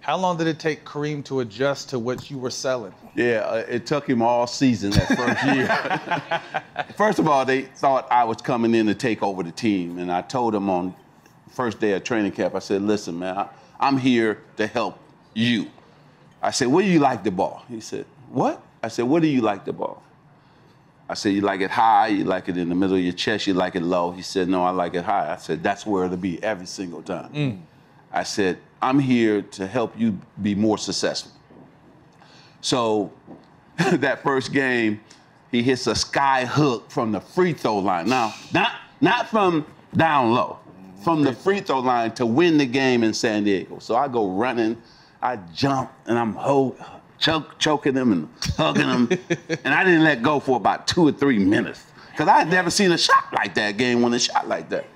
How long did it take Kareem to adjust to what you were selling? Yeah, uh, it took him all season that first year. first of all, they thought I was coming in to take over the team, and I told them on first day of training camp, I said, "Listen, man, I, I'm here to help you." I said, "What do you like the ball?" He said, "What?" I said, "What do you like the ball?" I said, You like it high, you like it in the middle of your chest, you like it low. He said, No, I like it high. I said, That's where it'll be every single time. Mm. I said, I'm here to help you be more successful. So that first game, he hits a sky hook from the free throw line. Now, not, not from down low, from the free throw line to win the game in San Diego. So I go running, I jump, and I'm hold, choke, choking him and hugging him. and I didn't let go for about two or three minutes because I had never seen a shot like that, game winning shot like that.